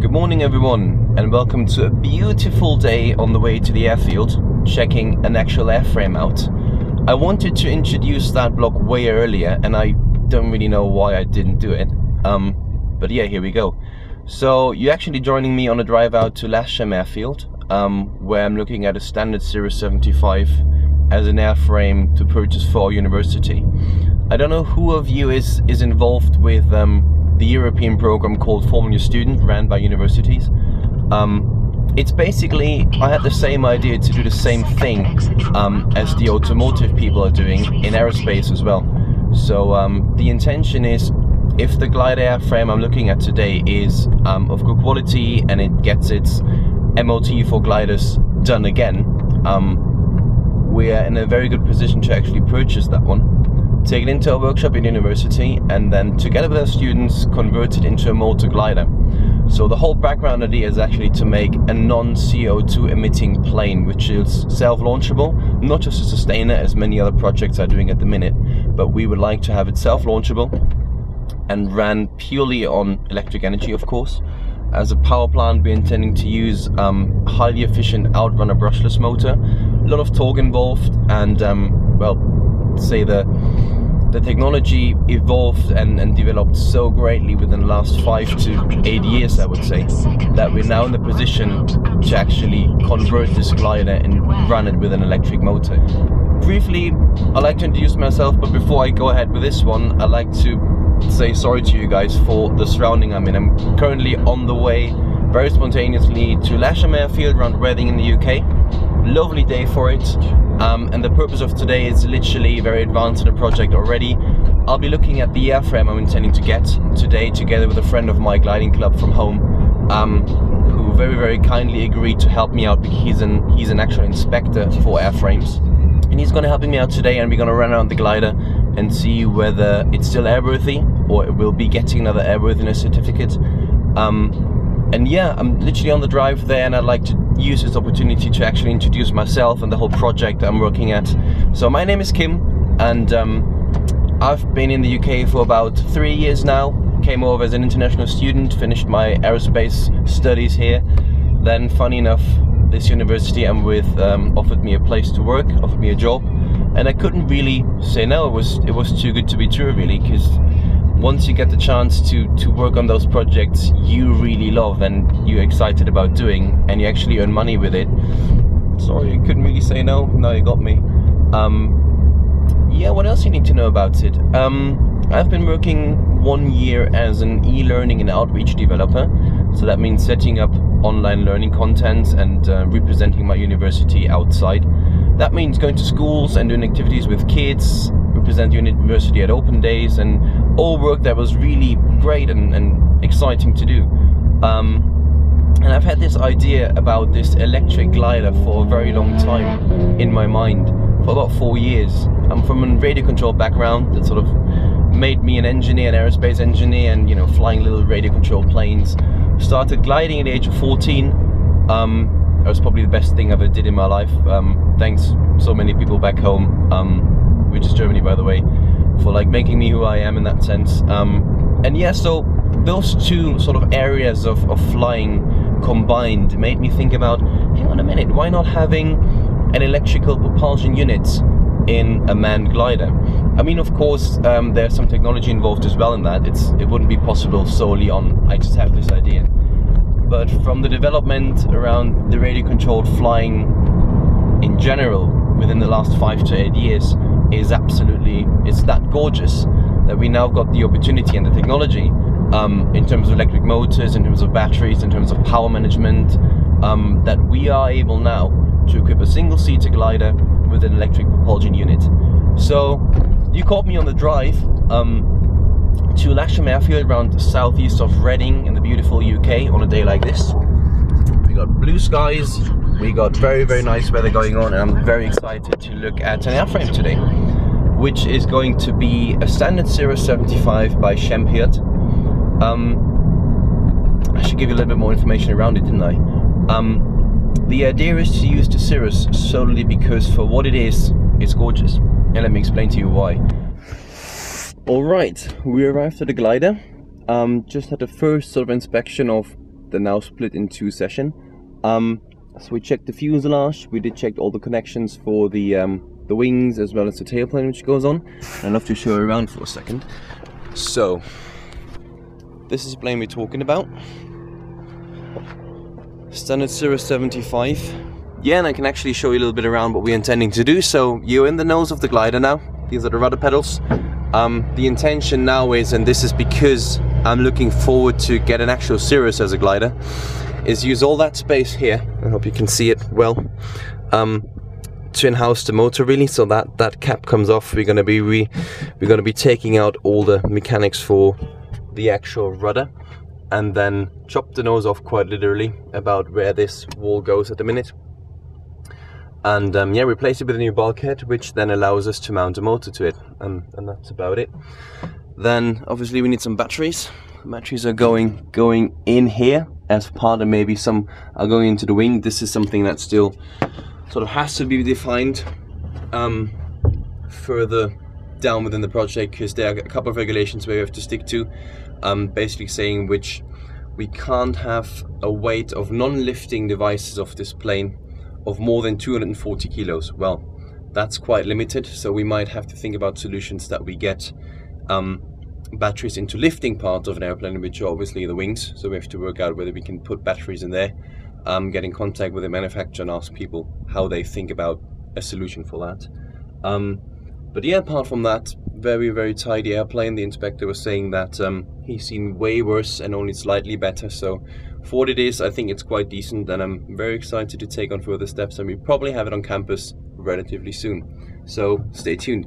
Good morning everyone and welcome to a beautiful day on the way to the airfield, checking an actual airframe out. I wanted to introduce that vlog way earlier and I don't really know why I didn't do it. Um, but yeah, here we go. So you're actually joining me on a drive out to Lasham Airfield, um, where I'm looking at a standard Cirrus 75 as an airframe to purchase for our university. I don't know who of you is, is involved with um, the European program called Formula Student, ran by universities. Um, it's basically, I had the same idea to do the same thing um, as the automotive people are doing in aerospace as well. So um, the intention is, if the Glide airframe I'm looking at today is um, of good quality and it gets its MOT for gliders done again, um, we're in a very good position to actually purchase that one take it into a workshop in university, and then together with our students convert it into a motor glider. So the whole background idea is actually to make a non-CO2 emitting plane which is self-launchable, not just a sustainer as many other projects are doing at the minute, but we would like to have it self-launchable and ran purely on electric energy of course. As a power plant we're intending to use um, highly efficient outrunner brushless motor, a lot of torque involved and um, well say the the technology evolved and, and developed so greatly within the last five to eight years, I would say, that we're now in the position to actually convert this glider and run it with an electric motor. Briefly, I'd like to introduce myself, but before I go ahead with this one, I'd like to say sorry to you guys for the surrounding I'm in. I'm currently on the way very spontaneously to Lasham Airfield around Reading in the UK. Lovely day for it. Um, and the purpose of today is literally very advanced in the project already. I'll be looking at the airframe I'm intending to get today together with a friend of my gliding club from home um, who very very kindly agreed to help me out because he's an, he's an actual inspector for airframes and he's going to help me out today and we're going to run around the glider and see whether it's still airworthy or it will be getting another airworthiness certificate um, and yeah I'm literally on the drive there and I'd like to use this opportunity to actually introduce myself and the whole project I'm working at. So my name is Kim and um, I've been in the UK for about three years now. Came over as an international student, finished my aerospace studies here. Then funny enough, this university I'm with um, offered me a place to work, offered me a job and I couldn't really say no. It was, it was too good to be true really because once you get the chance to to work on those projects you really love and you're excited about doing and you actually earn money with it sorry I couldn't really say no. No you got me. Um, yeah what else you need to know about it? Um, I've been working one year as an e-learning and outreach developer. So that means setting up online learning content and uh, representing my university outside. That means going to schools and doing activities with kids represent university at open days and all work that was really great and, and exciting to do. Um, and I've had this idea about this electric glider for a very long time in my mind, for about four years. I'm from a radio control background that sort of made me an engineer, an aerospace engineer, and you know, flying little radio control planes. Started gliding at the age of 14. Um, that was probably the best thing I ever did in my life. Um, thanks so many people back home, um, which is Germany by the way, for like making me who I am in that sense. Um, and yeah, so those two sort of areas of, of flying combined made me think about, hang on a minute, why not having an electrical propulsion unit in a manned glider? I mean, of course, um, there's some technology involved as well in that. It's It wouldn't be possible solely on, I just have this idea. But from the development around the radio-controlled flying in general within the last five to eight years, is absolutely it's that gorgeous that we now got the opportunity and the technology um, in terms of electric motors, in terms of batteries, in terms of power management, um, that we are able now to equip a single-seater glider with an electric propulsion unit. So you caught me on the drive um, to Lasham Airfield around southeast of Reading in the beautiful UK on a day like this. We got blue skies, we got very, very nice weather going on and I'm very excited to look at an airframe today, which is going to be a standard Cirrus 75 by Schempp-Hirth. Um, I should give you a little bit more information around it, didn't I? Um, the idea is to use the Cirrus solely because for what it is, it's gorgeous. And let me explain to you why. Alright, we arrived at the glider. Um, just had the first sort of inspection of they're now split in two session. Um, so we checked the fuselage, we did check all the connections for the um, the wings as well as the tailplane which goes on. I'd love to show you around for a second. So, this is the plane we're talking about. Standard Cirrus 075. Yeah, and I can actually show you a little bit around what we're intending to do. So, you're in the nose of the glider now. These are the rudder pedals. Um, the intention now is, and this is because I'm looking forward to get an actual Cirrus as a glider, is use all that space here. I hope you can see it well. Um, to in-house the motor really. So that that cap comes off. We're going to be re, we're going to be taking out all the mechanics for the actual rudder and then chop the nose off quite literally about where this wall goes at the minute. And um, yeah replace it with a new bulkhead which then allows us to mount a motor to it. And, and that's about it. Then obviously we need some batteries. Batteries are going going in here as part of maybe some are going into the wing this is something that still sort of has to be defined um, further down within the project because there are a couple of regulations where we have to stick to um, basically saying which we can't have a weight of non-lifting devices of this plane of more than 240 kilos. Well that's quite limited so we might have to think about solutions that we get um, batteries into lifting parts of an airplane which are obviously the wings so we have to work out whether we can put batteries in there um, get in contact with the manufacturer and ask people how they think about a solution for that. Um, but yeah, apart from that, very, very tidy airplane. The inspector was saying that um, he's seen way worse and only slightly better. So for what it is, I think it's quite decent and I'm very excited to take on further steps and we probably have it on campus relatively soon. So stay tuned.